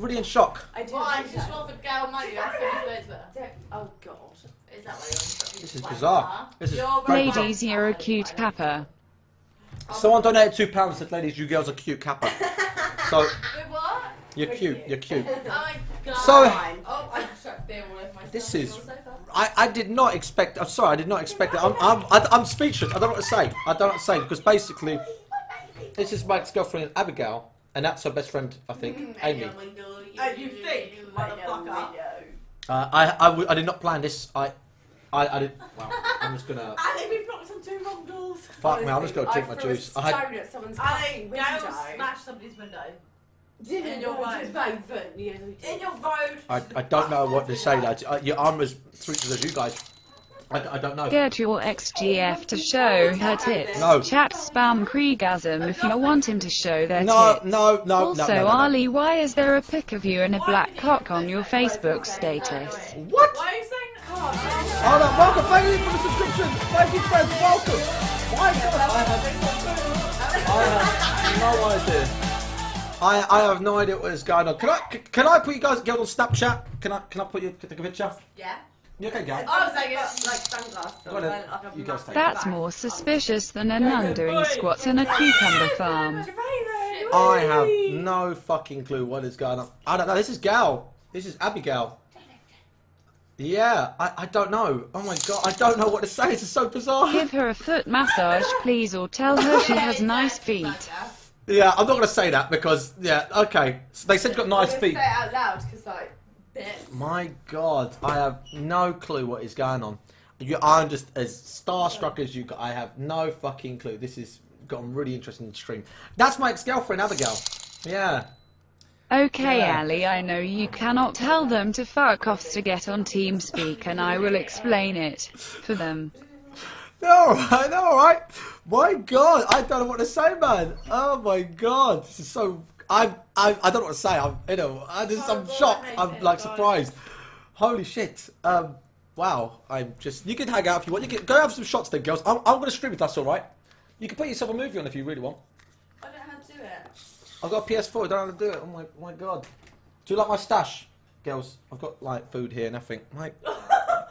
really in shock. I do. Why? appreciate Just that. offered Gail money off his Twitter. Don't- Oh god. Is that why you're This is bizarre. This is right. Ladies, you're a cute kappa. Someone donated two pounds and said, "Ladies, you girls are cute, Kappa." So Wait, what? you're cute. cute. You're cute. Oh my god. So- Oh, I just beer all over myself. This is- on the sofa. I, I did not expect. I'm sorry, I did not expect it. I'm I'm I- I'm speechless. I don't know what to say. I don't know what to say because basically, this is Mike's girlfriend Abigail, and that's her best friend, I think, Amy. Oh, you think, motherfucker? Uh, I, I, w- I did not plan this. I I, I did. Well, I'm just gonna. I think we've knocked on two wrong doors. Fuck me, I'm just gonna drink my threw a juice. I had, stone at someone's Ali, fucking window. Gail smashed somebody's window. Didn't in your no, road. just Raven. Yeah, we did. In your road. I, I don't know what to say, lads. Uh, Your arm as sweet as you guys. I, I don't know. Get your XGF to show her tits. No. Chat spam Kreygasm if you want him to show their No, tits. no, no, also, no, no, no, no. Ali, why is there a pic of you and a black cock on your Facebook status? What? Why are you saying oh, Hold on, welcome, thank you for the subscription. Thank you, friends, welcome. My God, I have, I have no idea. I, I have no idea what is going on. Can I c- can I put you guys get on Snapchat? Can I can I put you take a picture? Yeah. You okay, Gal? I was like, like sunglasses. Go on on, then. like a You guys take it. That's bag. more suspicious than a nun doing squats in a cucumber farm. I have no fucking clue what is going on. I don't know. This is Gal. This is Abigail. Yeah, I, I don't know. Oh my god, I don't know what to say. This is so bizarre. Give her a foot massage, please, or tell her she has nice feet. Yeah, I'm not gonna say that because yeah, okay. So they said you've got nice feet. Say it out loud because like. Bitch. My God, I have no clue what is going on. You, I'm just as starstruck as you. I have no fucking clue. This has gotten really interesting stream. That's my ex-girlfriend Abigail. Yeah. Okay, Yeah. Ali, I know you cannot tell them to fuck off to get on TeamSpeak, and I will explain it for them. All right, all right. My God, I don't know what to say, man. Oh my God, this is so. I I I don't know what to say. I'm you know I just I'm shocked. I'm like surprised. Holy shit. Um. Wow. I'm just. You can hang out if you want. You can go have some shots then, girls. I'm, I'm gonna stream if that's all right. You can put yourself a movie on if you really want. I don't know how to do it. I've got a PS4. I don't know how to do it. Oh my, oh my god. Do you like my stash, girls? I've got like food here and everything. My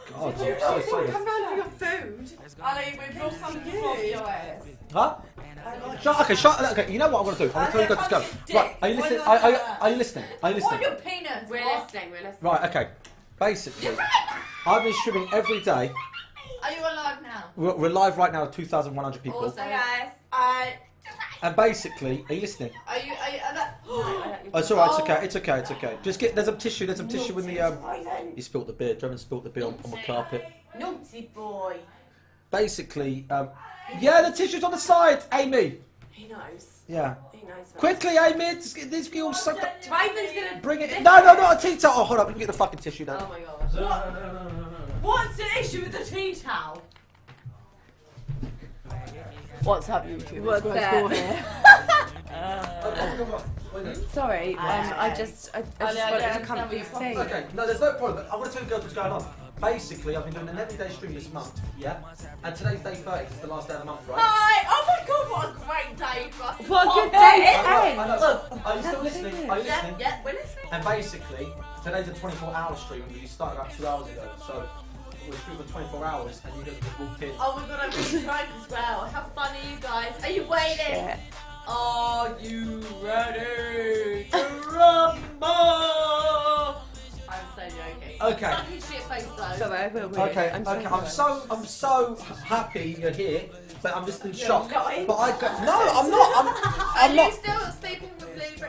god. I'm so sorry. Come round for your food. Ali, we've lost something from your ass. Huh? Shut, okay, shut. Okay, you know what I'm gonna do? I'm gonna tell you guys to go. Right, are you listening? Are, are, you- are you listening? Are you What listening? your penis? We're what? listening. We're listening. Right, okay. Basically, I've been streaming every day. Are you alive now? We're, we're live right now with 2,100 people. Also, guys. I. And basically, are you listening? Are you? Are you? Are that, Oh, it's alright, it's okay, it's okay, it's okay. Just get, there's some tissue, there's some tissue in the, um, you spilt the beer, Drummond spilt the beer on, on the carpet. Naughty boy. Basically, um, yeah, the tissue's on the side, Amy. He knows. Yeah. He knows. Quickly, Amy, get this all sucked up. Raven's gonna Bring it in. No, no, not a tea towel. Oh, hold up, we can get the fucking tissue down. Oh my god. What's the issue with the tea towel? What's up, YouTube? What's Sorry, um, I just, I, I Oh, just yeah, wanted don't to come understand for what you're. Okay, no, there's no problem. I want to tell you girls what's going on. Basically, I've been doing an everyday stream this month, yeah? And today's day 30, it's the last day of the month, right? Hi! Oh my god, what a great day for us! to What a pop good day. I know, I know. Look, Are you still that's listening? it. Are you Yeah, listening? yeah, we're listening. And basically, today's a 24 hour stream, we started about two hours ago, so we're streaming for 24 hours, and you guys just walked in. Oh my god, I'm really drunk as well. How fun are you guys? Are you waiting? Yeah. Are you ready to rumble? I'm so joking. Okay. Fucking shit face though. Sorry, I will. will. Okay, I'm okay, so I'm so I'm so happy you're here, but I'm just in shock. But I got no, I'm not. I'm, Are I'm you not. still sleeping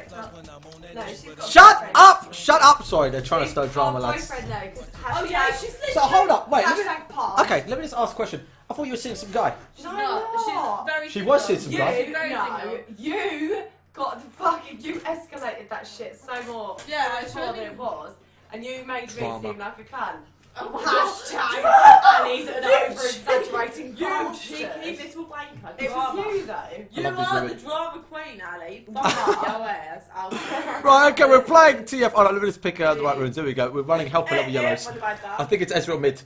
with Lily No, she's got Shut boyfriend. up! Shut up! Sorry, they're trying to She's start got drama, a lads. boyfriend though, 'cause Oh yeah, she's sleeping. So hold up, wait. Let me, Hashtag part. okay, let me just ask a question. I thought you were seeing some guy. She's No, not. not. She's very She single. was seeing some You, guy. She's very no, you got the fucking, you escalated that shit so more. Yeah, so I much more than it was, and you made Drama. me seem like a cunt. Oh, Hashtag Annie's an You over-exaggerating You bastard. cheeky little wanker. It drama. was you though. You love are the drama queen, Ali. Fuck up your ass. I'll Right, okay, we're playing TF. Oh, no, let me just pick uh, the right rooms. There we go. We're running Help Level Yeah, Yellows. what about that? I think it's Ezreal mid.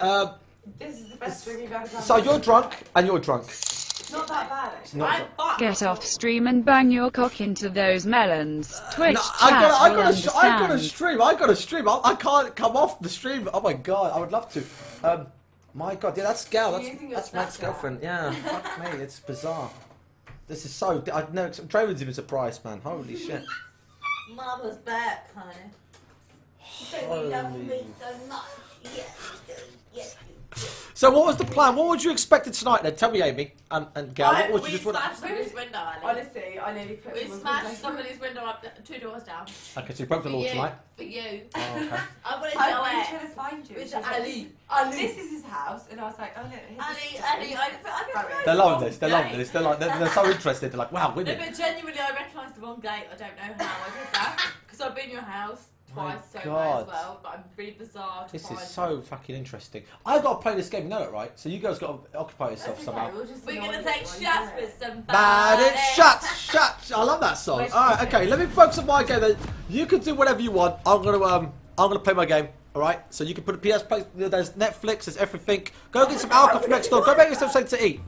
Um, This is the best thing you've ever done. so you're drunk and you're drunk. It's not that bad, actually. not I'm that- fucked. Get off stream and bang your cock into those melons. Twitch No, chat I got, I will got, a, I got a understand. stream. I got a stream. I, I can't come off the stream. Oh my god, I would love to. Um, my god, yeah, that's Gal. You're That's, using your that's my Snapchat. ex-girlfriend. Yeah, fuck me, it's bizarre. This is so. I know. Draven's even surprised, man. Holy shit. Mama's back, honey. Holy. so much. Yes, you do. Yes, you do. So, what was the plan? What would you expected tonight? Then tell me, Amy and, and Gal. I- What would we you just want? smashed somebody's window, Ali. Honestly, I nearly put We smashed somebody's window up th- two doors down. Okay, so you broke the law you. tonight. For you. Oh, okay. I wanted I've your been ex. trying to find you. Which She Ali. Oh, Ali. This is his house, and I was like, oh look, here's Ali, Ali, I, I Sorry. They're the loving this. They're loving this. They're like they're, they're so interested. They're like, wow, No, women. but genuinely, I recognised the wrong gate. I don't know how I did that. Because I've been in your house My twice, so God. as well. But I'm really bizarre to This find. is so fucking interesting. I've got to play this game. You know it, right? So you guys got to occupy yourself That's somehow. okay, we'll just We're gonna take shots with somebody. Bad it shuts, shuts. I love that song. Where's All right, okay. Let me focus on my game. Then you can do whatever you want. I'm gonna um, I'm gonna play my game. All right. So you can put a PS Play. There's Netflix. There's everything. Go get some alcohol from next door. Go make yourself something to eat.